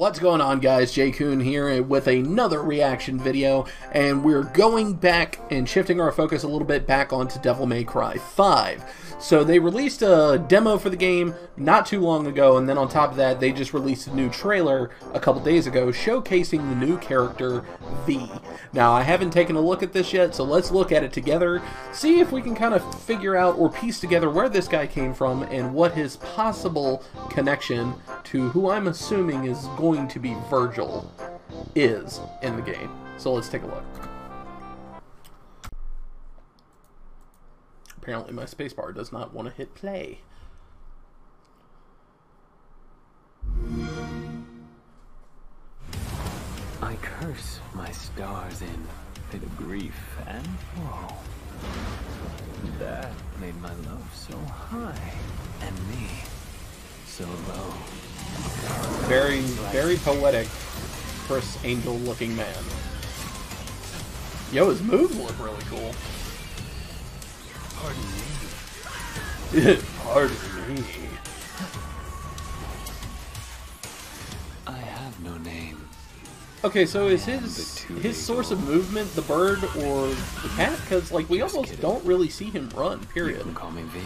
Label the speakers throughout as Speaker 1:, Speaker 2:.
Speaker 1: What's going on guys, Jkun here with another reaction video and we're going back and shifting our focus a little bit back onto Devil May Cry 5. So they released a demo for the game not too long ago and then on top of that they just released a new trailer a couple days ago showcasing the new character V. Now I haven't taken a look at this yet so let's look at it together, see if we can kind of figure out or piece together where this guy came from and what his possible connection to who I'm assuming is going to be Vergil is in the game. So let's take a look. Apparently my spacebar does not want to hit play.
Speaker 2: I curse my stars in pit of grief and woe. That made my love so high and me so low.
Speaker 1: Very, very poetic Criss Angel looking man. Yo, his moves look really cool.
Speaker 2: Pardon me.
Speaker 1: Pardon me.
Speaker 2: I have no name.
Speaker 1: Okay, so is his his source of movement the bird or the cat? Because like we
Speaker 2: Just
Speaker 1: almost
Speaker 2: kidding.
Speaker 1: don't really see him run.
Speaker 2: You
Speaker 1: Period.
Speaker 2: can call me V.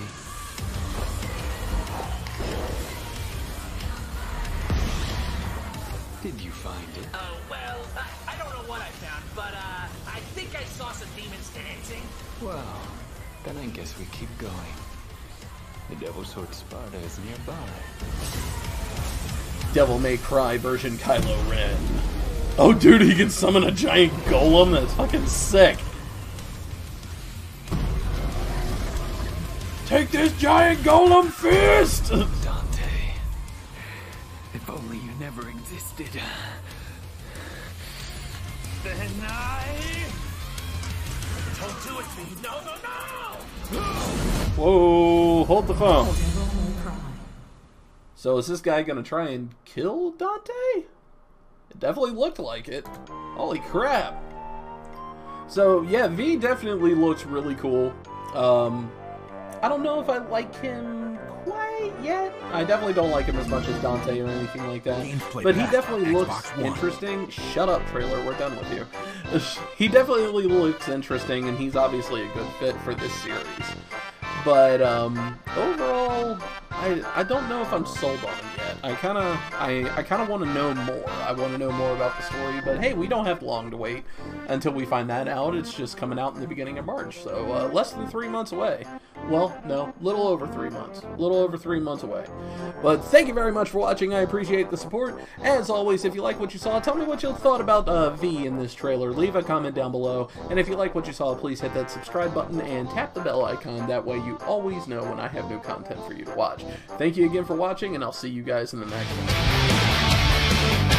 Speaker 2: Did you find it?
Speaker 3: Oh, well, I, I don't know what I found, but uh, I think I saw some demons dancing.
Speaker 2: Well, then I guess we keep going. The Devil's Sword Sparta is nearby.
Speaker 1: Devil May Cry version Kylo Ren. Oh, dude, he can summon a giant golem. That's fucking sick. Take this giant golem fist.
Speaker 2: Dante, if only you never existed.
Speaker 3: Then I... Don't do it to me. No, no, no!
Speaker 1: Whoa, hold the phone. So is this guy gonna try and kill Dante? It definitely looked like it. Holy crap. So yeah, V definitely looks really cool. Um, I don't know if I like him quite yet. I definitely don't like him as much as Dante or anything like that. But he definitely looks interesting. Shut up, trailer. We're done with you. He definitely looks interesting, and he's obviously a good fit for this series. But um, overall, I I don't know if I'm sold on him yet. I kind of I I kind of want to know more. I want to know more about the story. But hey, we don't have long to wait until we find that out. It's just coming out in the beginning of March, so uh, less than three months away. Well, no, little over three months. A little over three months away. But thank you very much for watching. I appreciate the support. As always, if you like what you saw, tell me what you thought about uh, V in this trailer. Leave a comment down below. And if you like what you saw, please hit that subscribe button and tap the bell icon. That way you always know when I have new content for you to watch. Thank you again for watching, and I'll see you guys in the next one.